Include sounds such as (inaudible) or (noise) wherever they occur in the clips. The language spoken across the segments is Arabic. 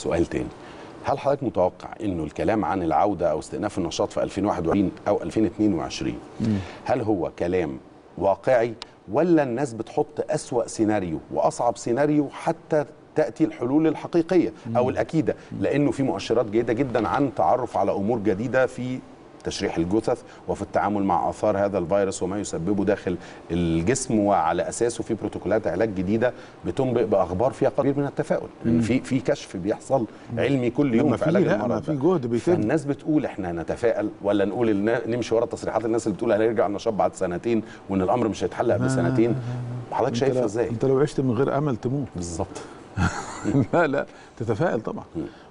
سؤال تاني. هل حضرتك متوقع إنه الكلام عن العودة أو استئناف النشاط في 2021 أو 2022 هل هو كلام واقعي ولا الناس بتحط أسوأ سيناريو وأصعب سيناريو حتى تأتي الحلول الحقيقية أو الأكيدة؟ لأنه في مؤشرات جيدة جدا عن تعرف على أمور جديدة في تشريح الجثث وفي التعامل مع آثار هذا الفيروس وما يسببه داخل الجسم وعلى أساسه في بروتوكولات علاج جديدة بتنبئ بأخبار فيها قدر من التفاؤل. إن في في كشف بيحصل علمي كل يوم في علاج لا، المرض. في جهد بيتم. فالناس بتقول إحنا نتفائل ولا نقول نمشي ورا تصريحات الناس اللي بتقول هنرجع النشاط بعد سنتين وإن الأمر مش هيتحل قبل سنتين؟ حضرتك شايفها إزاي؟ أنت لو عشت من غير أمل تموت. بالظبط. (laughs) لا لا تتفائل طبعا.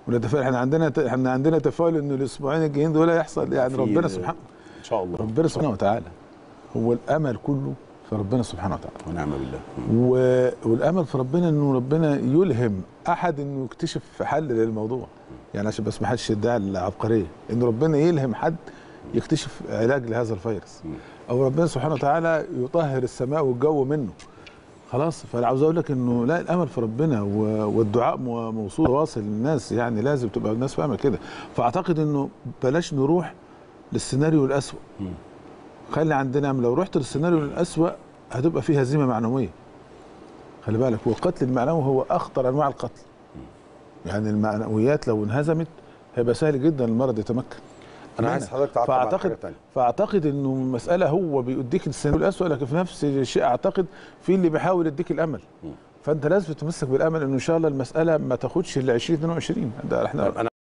ونتفائل. إحنا عندنا إحنا عندنا تفاؤل ان الأسبوعين الجايين دول هيحصل. يعني ربنا سبحانه إن شاء الله. ربنا سبحانه وتعالى هو الأمل كله في ربنا سبحانه وتعالى. ونعم بالله. و... والأمل في ربنا إنه ربنا يلهم أحد إنه يكتشف حل للموضوع. يعني عشان بس ما حدش يدعي العبقرية. ان ربنا يلهم حد يكتشف علاج لهذا الفيروس. أو ربنا سبحانه وتعالى يطهر السماء والجو منه. خلاص. فأنا عاوز أقول لك إنه لا الأمل في ربنا والدعاء مو- موصول واصل للناس. يعني لازم تبقى الناس فاهمة كده. فأعتقد إنه بلاش نروح للسيناريو الأسوأ. خلي عندنا لو رحت للسيناريو الأسوأ هتبقى فيه هزيمه معنوية. خلي بالك والقتل المعنوي هو أخطر أنواع القتل. يعني المعنويات لو انهزمت هيبقى سهل جدا المرض يتمكن. أنا عايز حضرتك تعقب على فاعتقد تانية. فأعتقد إنه المسألة هو بيديك السيناريو الاسوء لكن في نفس الشيء أعتقد في اللي بيحاول يديك الأمل. فأنت لازم تتمسك بالأمل إنه إن شاء الله المسألة ما تاخدش ال 2022 ده إحنا طيب أنا